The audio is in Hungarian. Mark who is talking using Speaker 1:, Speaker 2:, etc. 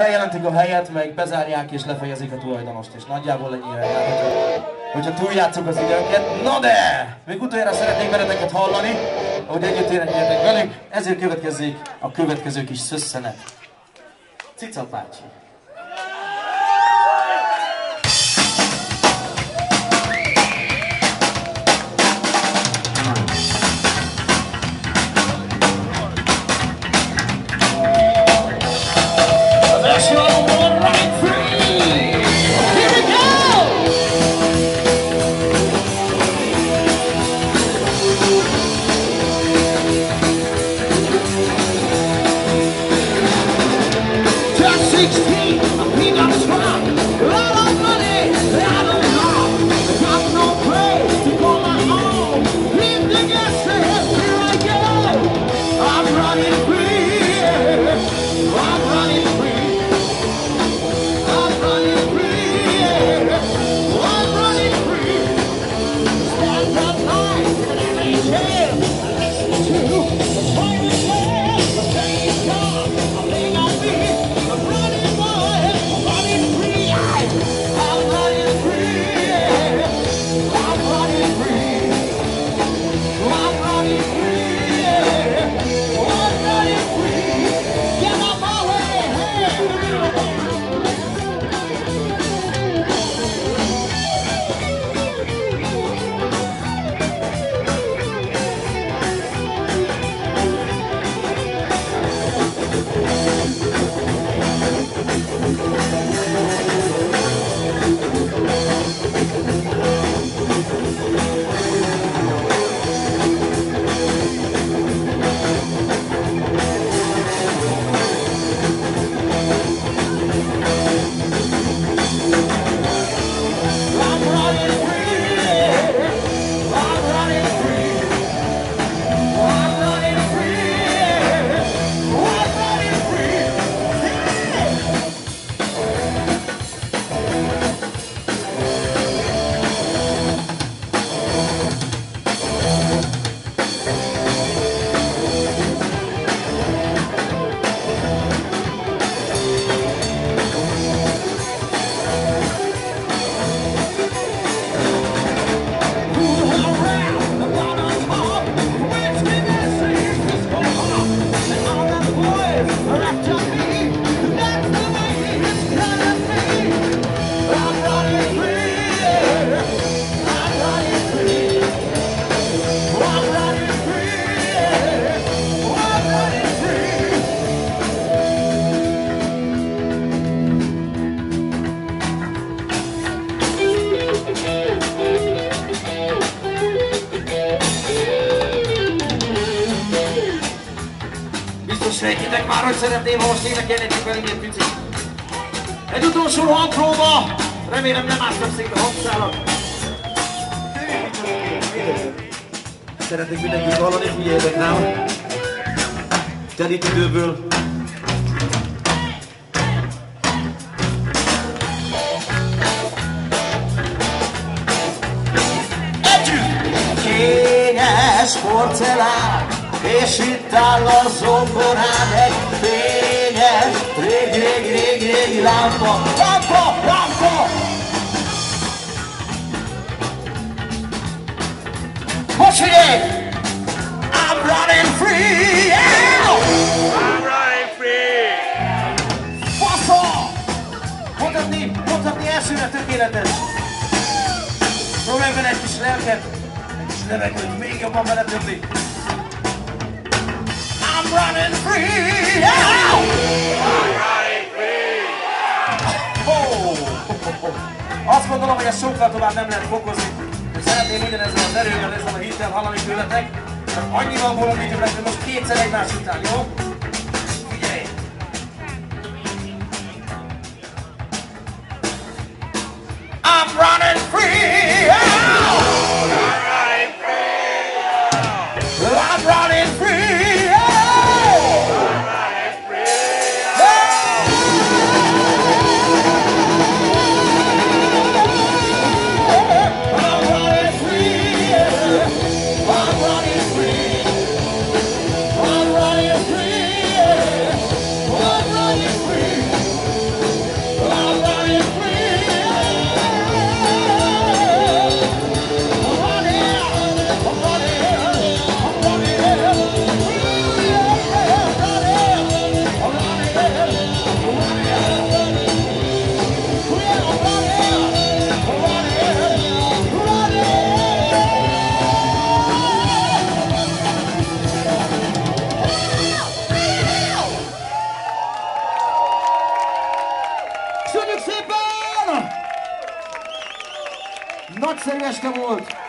Speaker 1: feljelentik a helyet, meg bezárják és lefejezik a tulajdonost, és nagyjából ennyi hogyha, hogyha túljátszuk az időnket. Na de! Még utoljára szeretnék benneteket hallani, hogy együtt énekeljetek velünk, ezért következzék a következő kis szösszenet. Cica bácsi. 16, I'm peanut strong. Sejtitek már, hogy szeretném, ha most énekelnétek velünk egy picit. Egy utolsó hangpróba! Remélem nem ástam szét a hangszálak. Szeretnék mindenkit hallani, figyeljetek rám. Telít időből. Együtt! Kényes porcelán, és itt áll a zongorán egy fényes, rég, rég, rég, rég lámpa, lámpa, lámpa! Most figyelj! I'm running free! Yeah!
Speaker 2: I'm running free!
Speaker 1: Fasza! Mondhatni, mondhatni elsőre tökéletes. Próbálj vele egy kis lelket, kis levegőt, még jobban beletöbbi. Running free! Yeah!
Speaker 2: I'm running free!
Speaker 1: Oh! Azt gondolom, hogy ezt sokkal tovább nem lehet fokozni. Szeretném ugyanezzel az erővel, ezzel a hittel hallani tőletek. Csak annyival bolondítjuk hogy most kétszer egymás után, jó? I'm running Сережка будет.